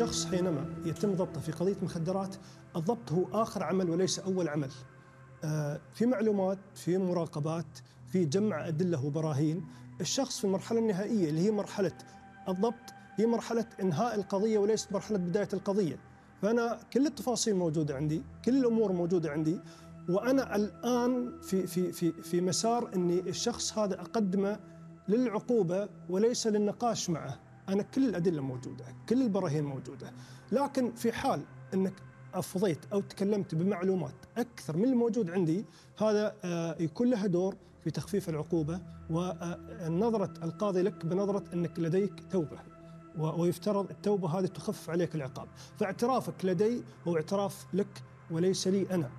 الشخص حينما يتم ضبطه في قضية مخدرات الضبط هو آخر عمل وليس أول عمل. آه، في معلومات، في مراقبات، في جمع أدلة وبراهين، الشخص في المرحلة النهائية اللي هي مرحلة الضبط هي مرحلة إنهاء القضية وليست مرحلة بداية القضية. فأنا كل التفاصيل موجودة عندي، كل الأمور موجودة عندي، وأنا الآن في في في في مسار إني الشخص هذا أقدمه للعقوبة وليس للنقاش معه، أنا كل الأدلة موجودة، كل البراهين موجودة، لكن في حال إنك أفضيت أو تكلمت بمعلومات أكثر من الموجود عندي هذا آه، يكون لها دور في تخفيف العقوبة ونظره القاضي لك بنظرة إنك لديك توبة ويفترض التوبة هذه تخفف عليك العقاب، فاعترافك لدي هو اعتراف لك وليس لي أنا.